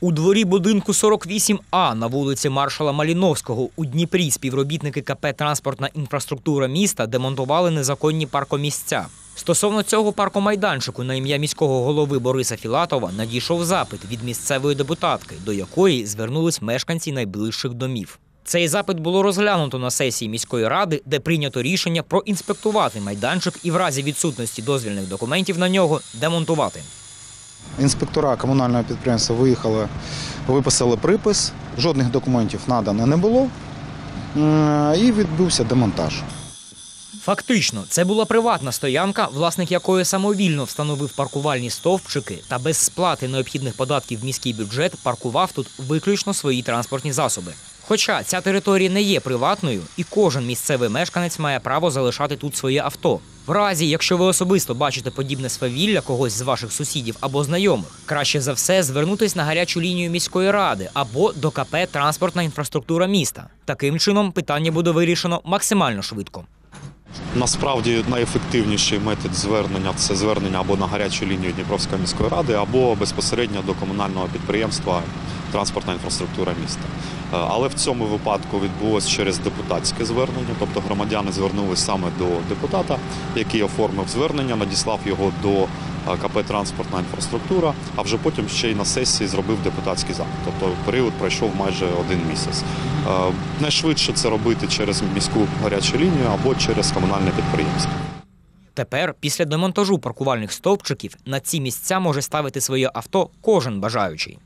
У дворі будинку 48А на вулиці маршала Маліновського у Дніпрі співробітники КП Транспортна інфраструктура міста демонтували незаконні паркомісця. Стосовно цього паркомайданчику на ім'я міського голови Бориса Філатова надійшов запит від місцевої депутатки, до якої звернулись мешканці найближчих домів. Цей запит було розглянуто на сесії міської ради, де прийнято рішення проінспектувати майданчик і в разі відсутності дозвільних документів на нього демонтувати. Інспектора комунального підприємства виїхали, виписали припис, жодних документів надано не було. І відбувся демонтаж. Фактично, це була приватна стоянка, власник якої самовільно встановив паркувальні стовпчики та без сплати необхідних податків в міський бюджет паркував тут виключно свої транспортні засоби. Хоча ця територія не є приватною, і кожен місцевий мешканець має право залишати тут своє авто. В разі, якщо ви особисто бачите подібне свавілля когось з ваших сусідів або знайомих, краще за все звернутись на гарячу лінію міської ради або до КП Транспортна інфраструктура міста. Таким чином питання буде вирішено максимально швидко. Насправді найефективніший метод звернення це звернення або на гарячу лінію Дніпровської міської ради, або безпосередньо до комунального підприємства транспортна інфраструктура міста. Е, Але в цьому випадку відбулося через депутатське звернення, тобто громадяни звернулися саме до депутата, який оформив звернення, надіслав його до е, КП Транспортна інфраструктура, а вже потім ще й на сесії зробив депутатський запит. Тобто період пройшов майже один місяць. Е, Найшвидше це робити через міську гарячу лінію або через комунальне підприємство. Тепер, після демонтажу паркувальних стовпчиків, на ці місця може ставити своє авто кожен бажаючий.